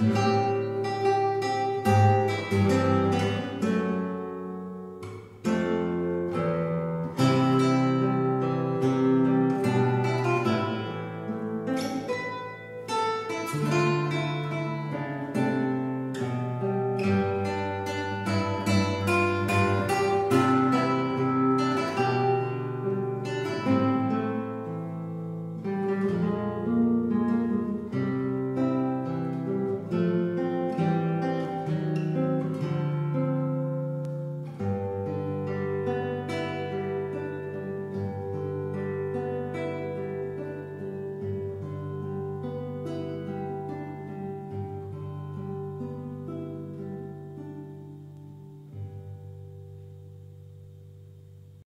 Música